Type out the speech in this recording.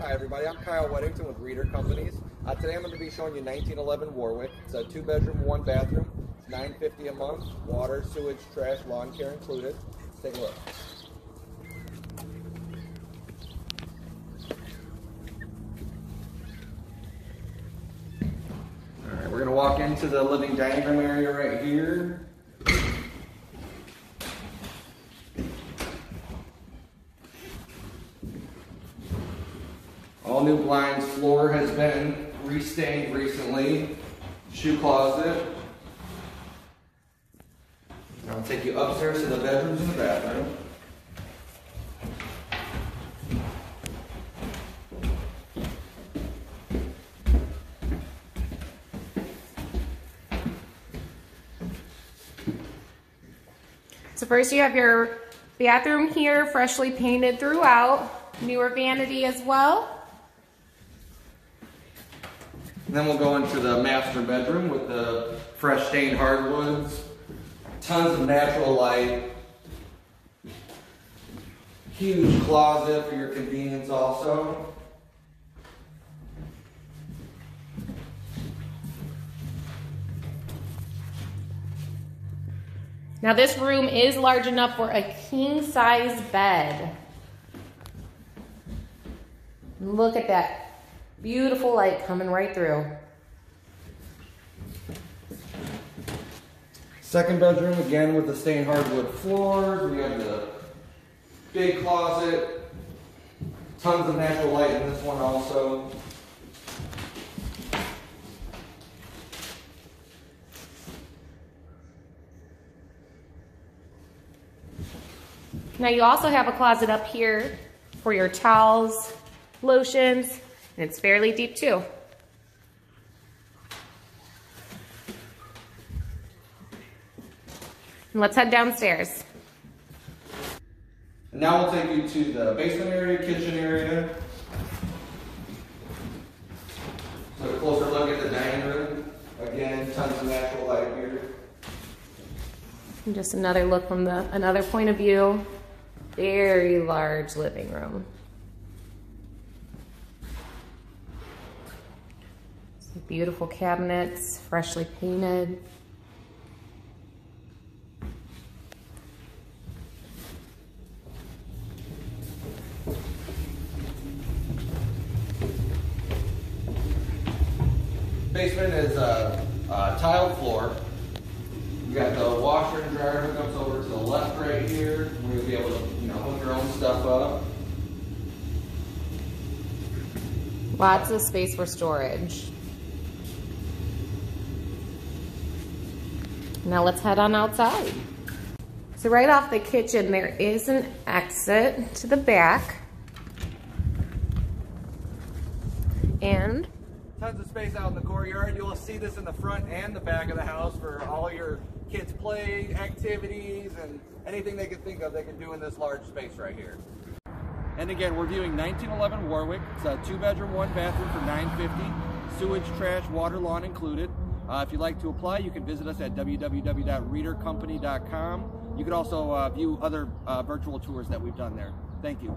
Hi everybody, I'm Kyle Weddington with Reeder Companies. Uh, today I'm going to be showing you 1911 Warwick. It's a two bedroom, one bathroom. It's 950 a month. Water, sewage, trash, lawn care included. Let's take a look. Alright, we're going to walk into the living dining room area right here. All new blinds. Floor has been restained recently. Shoe closet. I'll take you upstairs to the bedrooms and the bathroom. So first you have your bathroom here, freshly painted throughout. Newer vanity as well. And then we'll go into the master bedroom with the fresh stained hardwoods, tons of natural light, huge closet for your convenience also. Now this room is large enough for a king size bed. Look at that beautiful light coming right through. Second bedroom, again with the stained hardwood floors. We have the big closet, tons of natural light in this one also. Now you also have a closet up here for your towels, lotions, and it's fairly deep too. And let's head downstairs. And now we'll take you to the basement area, kitchen area. So a closer look at the dining room. Again, tons of natural light here. And just another look from the another point of view. Very large living room. Beautiful cabinets, freshly painted. Basement is a, a tiled floor. You got the washer and dryer hookups over to the left right here, where you'll be able to, you know, hook your own stuff up. Lots of space for storage. Now let's head on outside. So right off the kitchen, there is an exit to the back. And Tons of space out in the courtyard. You'll see this in the front and the back of the house for all your kids' play activities and anything they can think of they can do in this large space right here. And again, we're viewing 1911 Warwick. It's a two bedroom, one bathroom for 950. Sewage, trash, water, lawn included. Uh, if you'd like to apply, you can visit us at www.reedercompany.com. You can also uh, view other uh, virtual tours that we've done there. Thank you.